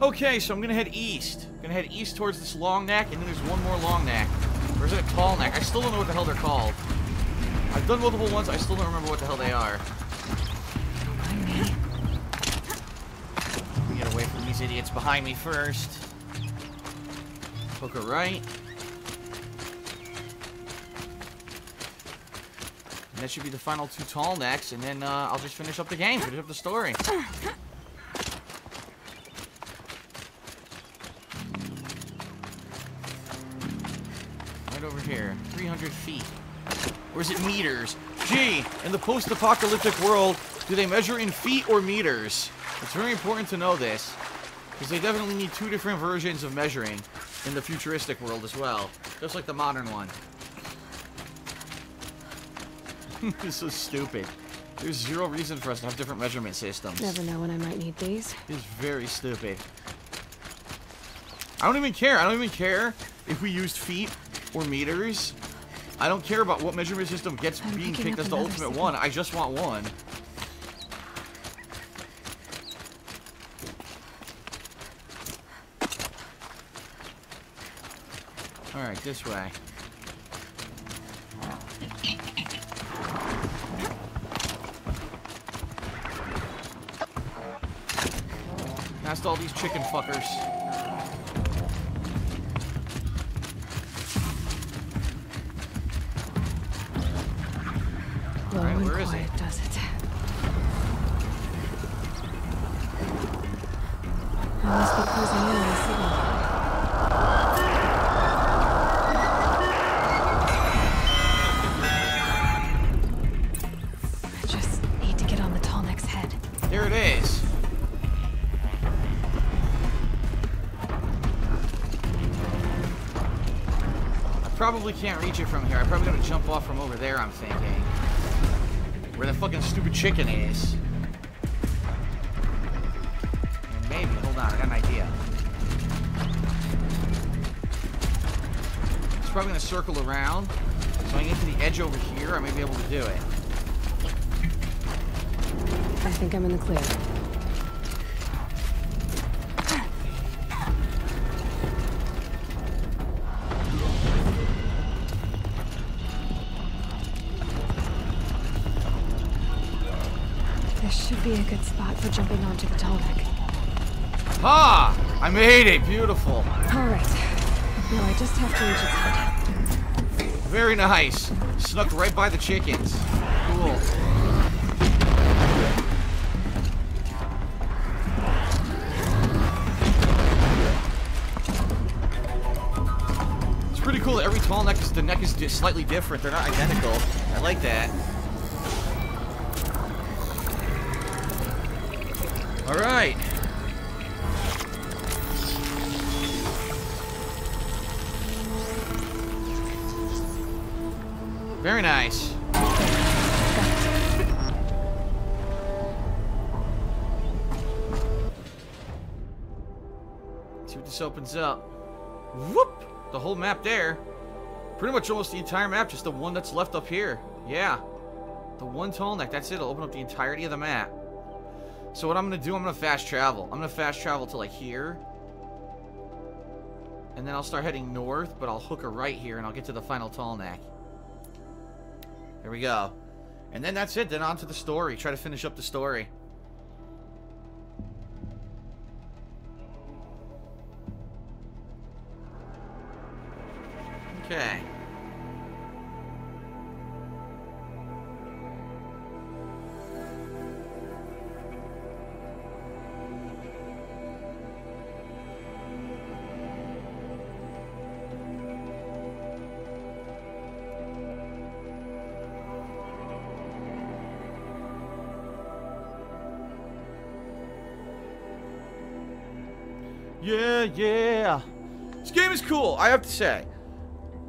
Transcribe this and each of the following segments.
Okay, so I'm gonna head east. I'm gonna head east towards this long neck, and then there's one more long neck. Or is it a tall neck? I still don't know what the hell they're called. I've done multiple ones, I still don't remember what the hell they are. Let me get away from these idiots behind me first. Hook right. And that should be the final two tall necks, and then uh, I'll just finish up the game, finish up the story. Here, 300 feet. Or is it meters? Gee, in the post-apocalyptic world, do they measure in feet or meters? It's very important to know this, because they definitely need two different versions of measuring in the futuristic world as well, just like the modern one. this is so stupid. There's zero reason for us to have different measurement systems. Never know when I might need these. It's very stupid. I don't even care. I don't even care if we used feet or meters. I don't care about what measurement system gets I'm being picked as the ultimate one. I just want one. Alright, this way. Past all these chicken fuckers. There it is. I probably can't reach it from here. I probably gotta jump off from over there, I'm thinking. Where the fucking stupid chicken is. Maybe, hold on, I got an idea. It's probably gonna circle around. So I get to the edge over here, I may be able to do it. I think I'm in the clear. This should be a good spot for jumping onto the neck. Ha! I made it! Beautiful. All right. Now I just have to reach its head. Very nice. Snuck right by the chickens. Cool. Tall neck is the neck is slightly different. They're not identical. I like that. All right. Very nice. See what this opens up. Whoop! The whole map there. Pretty much almost the entire map, just the one that's left up here. Yeah. The one tall neck, that's it. It'll open up the entirety of the map. So what I'm gonna do, I'm gonna fast travel. I'm gonna fast travel to like here. And then I'll start heading north, but I'll hook a right here and I'll get to the final tall neck. There we go. And then that's it. Then on to the story. Try to finish up the story. Okay. Yeah, yeah. This game is cool, I have to say.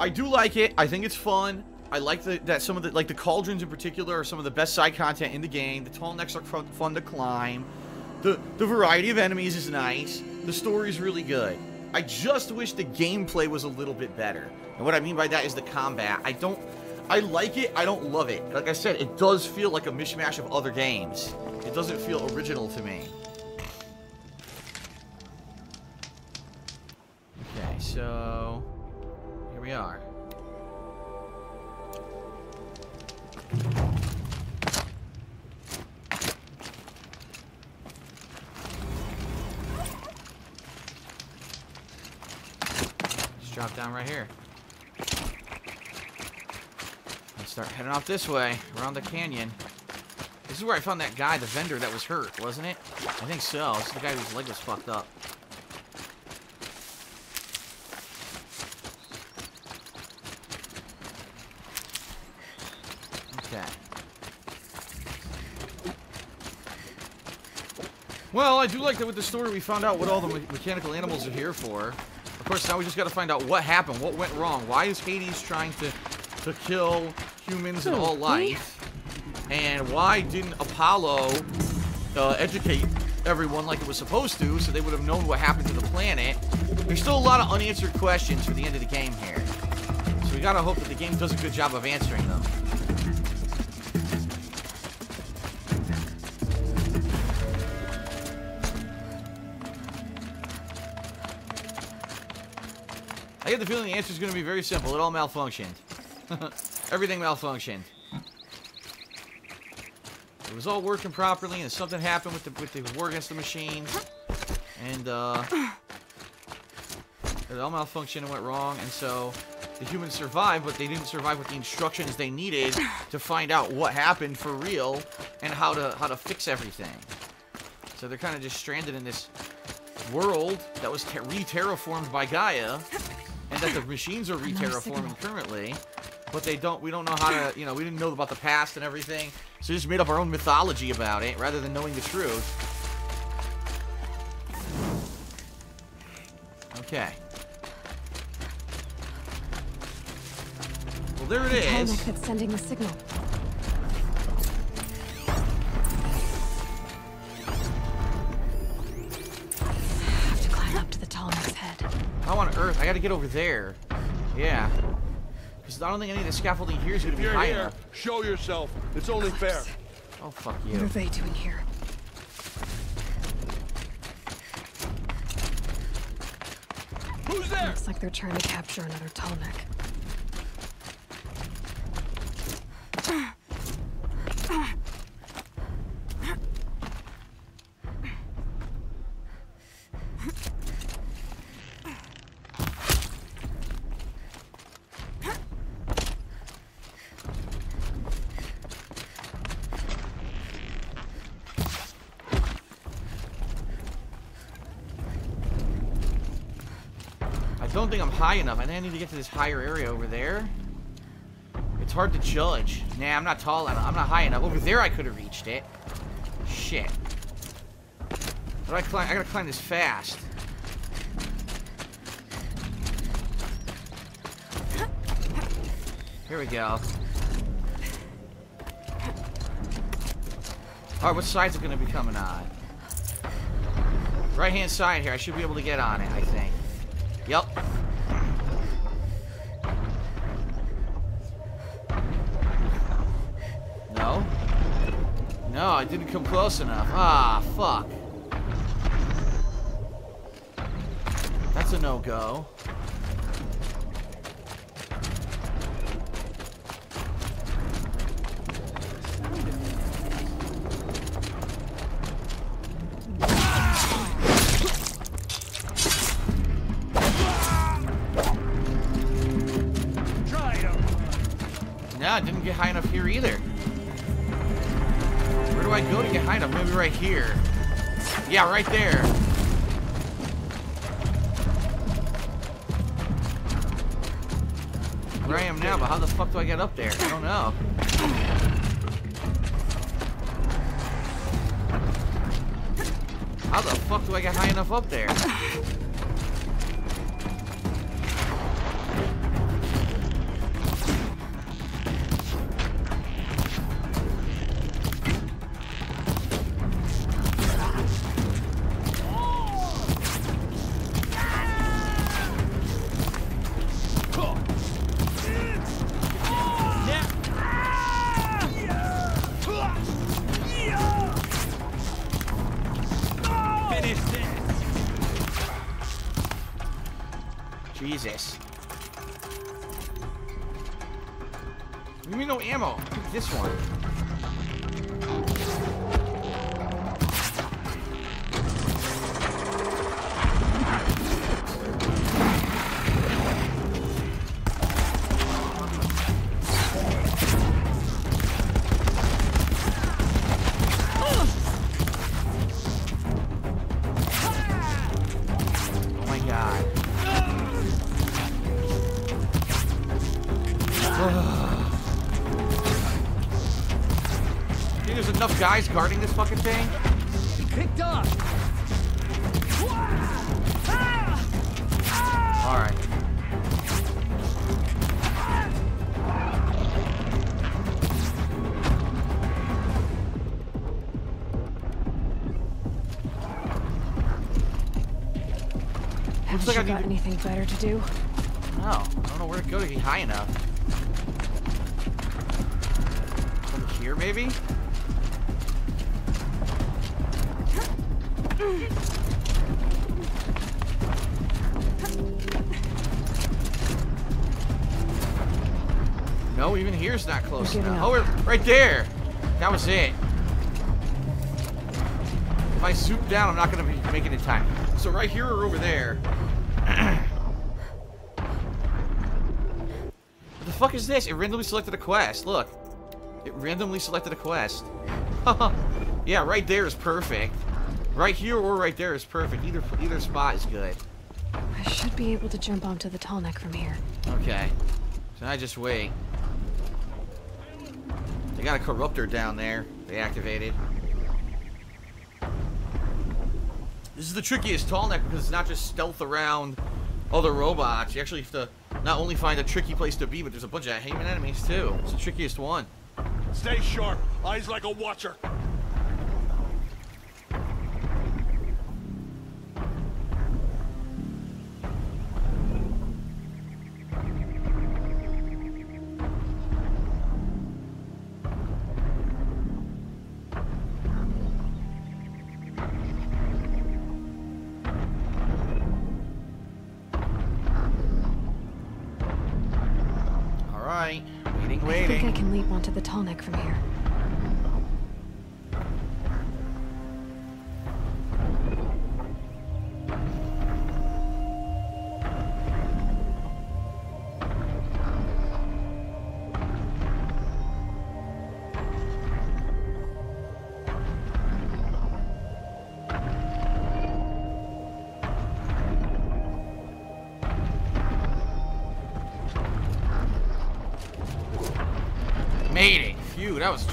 I do like it. I think it's fun. I like the, that some of the, like the cauldrons in particular are some of the best side content in the game. The tall necks are fun, to climb. The, the variety of enemies is nice. The story's really good. I just wish the gameplay was a little bit better. And what I mean by that is the combat. I don't, I like it, I don't love it. Like I said, it does feel like a mishmash of other games. It doesn't feel original to me. So here we are. Just drop down right here. Let's start heading off this way, around the canyon. This is where I found that guy, the vendor that was hurt, wasn't it? I think so. This is the guy whose leg was fucked up. Okay. Well, I do like that with the story we found out what all the me mechanical animals are here for. Of course, now we just got to find out what happened, what went wrong. Why is Hades trying to to kill humans and all life? And why didn't Apollo uh, educate everyone like it was supposed to, so they would have known what happened to the planet? There's still a lot of unanswered questions for the end of the game here. So we gotta hope that the game does a good job of answering them. Get the feeling the answer is going to be very simple. It all malfunctioned. Everything malfunctioned. It was all working properly, and something happened with the with the war against the machines, and uh, it all malfunctioned and went wrong, and so the humans survived, but they didn't survive with the instructions they needed to find out what happened for real and how to how to fix everything. So they're kind of just stranded in this world that was ter re-terraformed by Gaia, that the machines are re-terraforming currently, but they don't. We don't know how to. You know, we didn't know about the past and everything, so we just made up our own mythology about it rather than knowing the truth. Okay. Well, there it is. That's sending the signal. I gotta get over there. Yeah. Because I don't think any of the scaffolding here is gonna If be you're high here, enough. show yourself. It's only fair. Oh, fuck you. What are they doing here? Who's there? Looks like they're trying to capture another Tallneck. Don't think I'm high enough. I think I need to get to this higher area over there. It's hard to judge. Nah, I'm not tall enough. I'm not high enough. Over there I could have reached it. Shit. Do I climb? I gotta climb this fast. Here we go. Alright, what side's it gonna be coming on? Right hand side here. I should be able to get on it, I think. Yep. Didn't come close enough. Ah, fuck. That's a no-go. I didn't get high enough here either. Right here. Yeah, right there. Where I am now, but how the fuck do I get up there? I don't know. How the fuck do I get high enough up there? Guys guarding this fucking thing? Picked up. Alright. Haven't like I got anything better to do? No, I don't know where to go to be high enough. Over here, maybe? No, even here's not close enough. Oh, we're right there. That was it. If I zoom down, I'm not going to be making it time. So right here or over there. What the fuck is this? It randomly selected a quest. Look. It randomly selected a quest. yeah, right there is perfect. Right here or right there is perfect. Either either spot is good. I should be able to jump onto the tall neck from here. Okay. So I just wait. They got a corruptor down there. They activated. This is the trickiest tall neck because it's not just stealth around other robots. You actually have to not only find a tricky place to be, but there's a bunch of Heyman enemies too. It's the trickiest one. Stay sharp. Eyes like a watcher.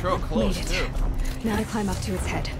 Phew, that was tro close Made it. too. Now to climb up to its head.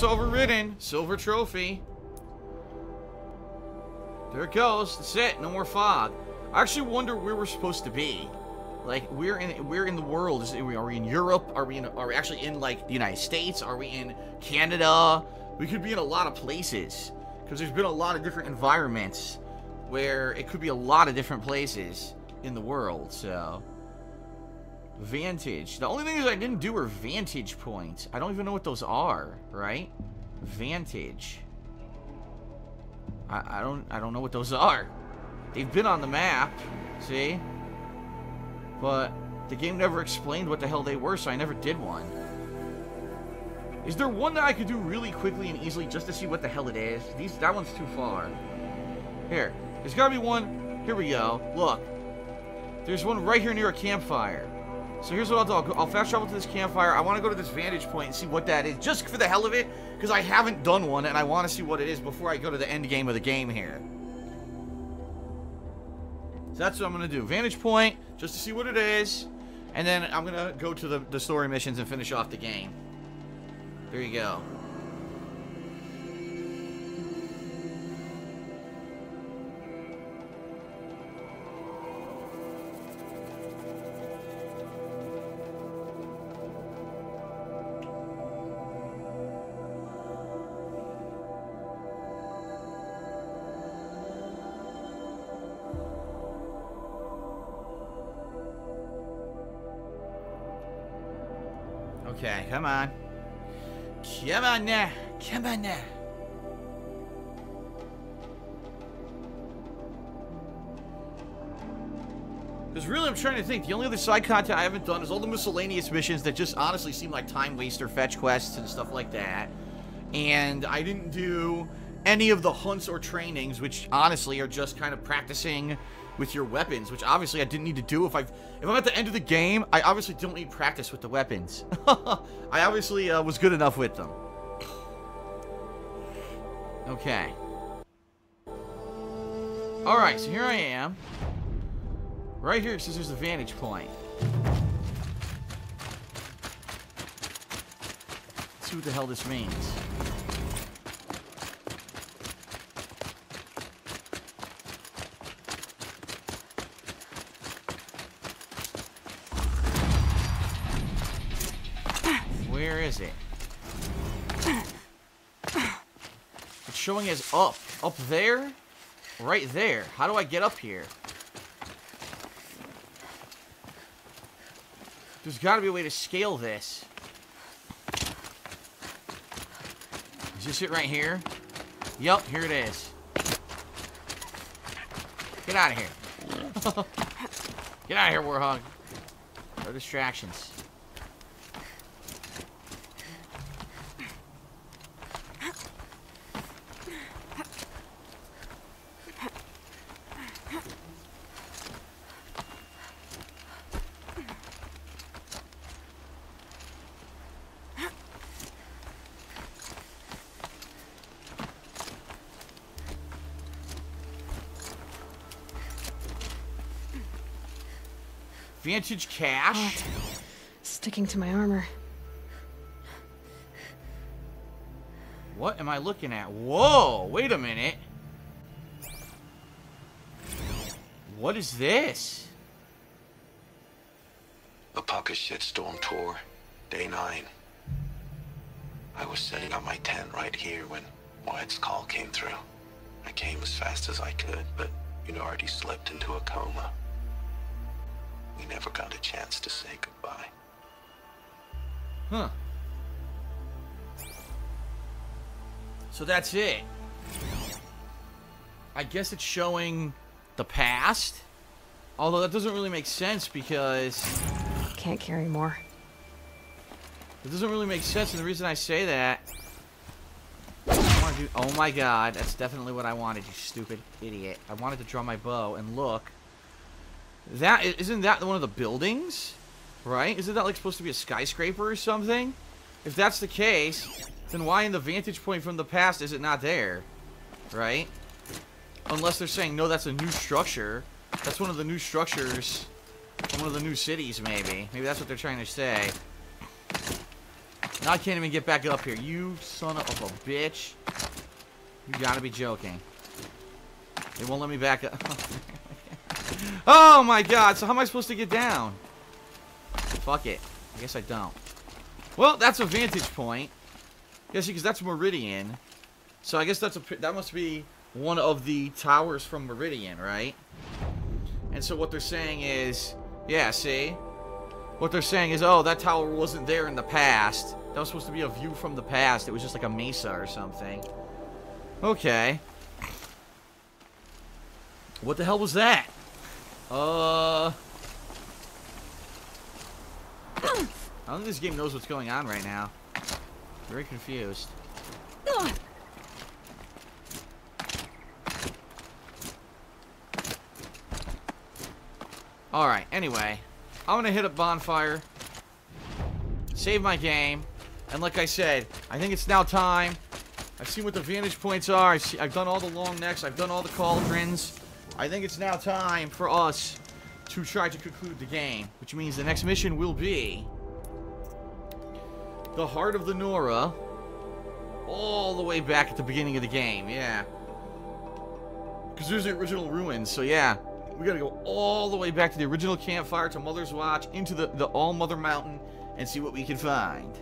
Overridden. Silver trophy. There it goes. That's it. No more fog. I actually wonder where we're supposed to be. Like we're in we're in the world. Is, are we in Europe? Are we in? Are we actually in like the United States? Are we in Canada? We could be in a lot of places because there's been a lot of different environments where it could be a lot of different places in the world. So vantage. The only things I didn't do were vantage points. I don't even know what those are. Right? Vantage. I, I don't I don't know what those are. They've been on the map. See? But the game never explained what the hell they were, so I never did one. Is there one that I could do really quickly and easily just to see what the hell it is? These that one's too far. Here. There's gotta be one. Here we go. Look. There's one right here near a campfire. So here's what I'll do. I'll, fast travel to this campfire. I want to go to this vantage point and see what that is, just for the hell of it, because I haven't done one, and I want to see what it is before I go to the end game of the game here. So that's what I'm gonna do. Vantage point, just to see what it is. And then I'm gonna go to the, the story missions and finish off the game. There you go. Okay, come on. Come on now. Come on now. Because really, I'm trying to think. The only other side content I haven't done is all the miscellaneous missions that just honestly seem like time waster fetch quests and stuff like that. And I didn't do any of the hunts or trainings, which honestly are just kind of practicing with your weapons, which obviously I didn't need to do. If I've if I'm at the end of the game, I obviously don't need practice with the weapons. I obviously uh, was good enough with them. Okay. Alright, so here I am. Right here, says there's a vantage point. Let's see what the hell this means. Where is it? It's showing as up. Up there? Right there. How do I get up here? There's got to be a way to scale this. Is this it right here? Yup, here it is. Get out of here. Get out of here, Warhog. No distractions. Vantage cache? Sticking to my armor. What am I looking at? Whoa, wait a minute. What is this? Apoca Shitstorm Tour, day nine. I was setting up my tent right here when Wyatt's call came through. I came as fast as I could, but you'd already slipped into a coma. We never got a chance to say goodbye. Huh. So that's it. I guess it's showing the past. Although that doesn't really make sense because Can't carry more. it doesn't really make sense. And the reason I say that, I want to do. Oh my God, that's definitely what I wanted. You stupid idiot. I wanted to draw my bow and look. That isn't that one of the buildings, right? Isn't that like supposed to be a skyscraper or something? If that's the case, then why in the vantage point from the past is it not there, right? Unless they're saying no, that's a new structure. That's one of the new structures. One of the new cities, maybe. Maybe that's what they're trying to say. Now I can't even get back up here. You son of a bitch. You gotta be joking. They won't let me back up. oh my god, so how am I supposed to get down? Fuck it. I guess I don't. Well, that's a vantage point. Yes, because that's Meridian. So I guess that's a that must be one of the towers from Meridian, right? And so what they're saying is, yeah, see? What they're saying is, oh, that tower wasn't there in the past. That was supposed to be a view from the past. It was just like a mesa or something. Okay. What the hell was that? Uh... I don't think this game knows what's going on right now. Very confused. Alright, anyway. I'm gonna hit a bonfire. Save my game. And like I said, I think it's now time. I've seen what the vantage points are. I've, see, I've done all the long necks. I've done all the cauldrons. I think it's now time for us to try to conclude the game, which means the next mission will be the Heart of the Nora, all the way back at the beginning of the game, yeah. Because there's the original ruins, so yeah. We gotta go all the way back to the original campfire, to Mother's Watch, into the, the All Mother Mountain, and see what we can find.